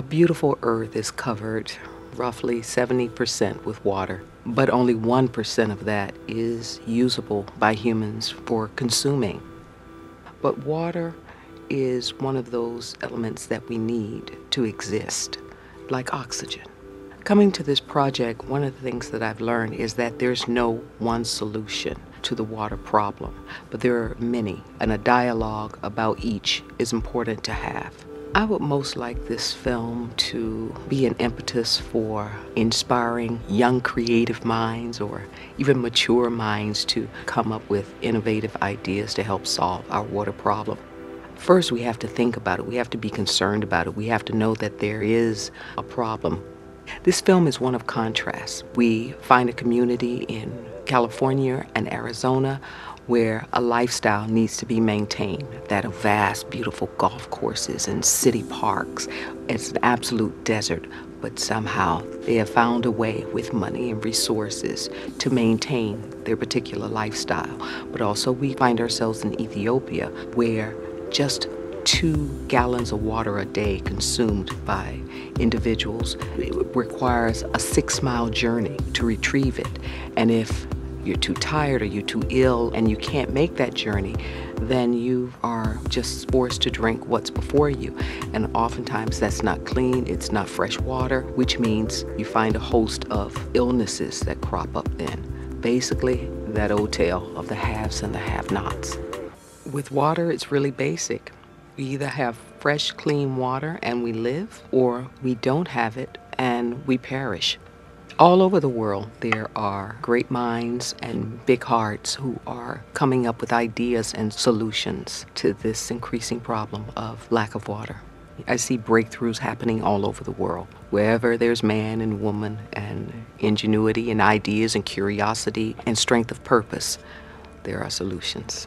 A beautiful earth is covered roughly 70% with water, but only 1% of that is usable by humans for consuming. But water is one of those elements that we need to exist, like oxygen. Coming to this project, one of the things that I've learned is that there's no one solution to the water problem, but there are many, and a dialogue about each is important to have. I would most like this film to be an impetus for inspiring young creative minds or even mature minds to come up with innovative ideas to help solve our water problem. First, we have to think about it. We have to be concerned about it. We have to know that there is a problem. This film is one of contrast. We find a community in California and Arizona where a lifestyle needs to be maintained that of vast, beautiful golf courses and city parks. It's an absolute desert, but somehow they have found a way with money and resources to maintain their particular lifestyle. But also, we find ourselves in Ethiopia where just two gallons of water a day consumed by individuals it requires a six mile journey to retrieve it. And if you're too tired or you're too ill and you can't make that journey, then you are just forced to drink what's before you. And oftentimes that's not clean, it's not fresh water, which means you find a host of illnesses that crop up then. Basically, that old tale of the haves and the have nots. With water, it's really basic. We either have fresh, clean water and we live, or we don't have it and we perish. All over the world, there are great minds and big hearts who are coming up with ideas and solutions to this increasing problem of lack of water. I see breakthroughs happening all over the world. Wherever there's man and woman and ingenuity and ideas and curiosity and strength of purpose, there are solutions.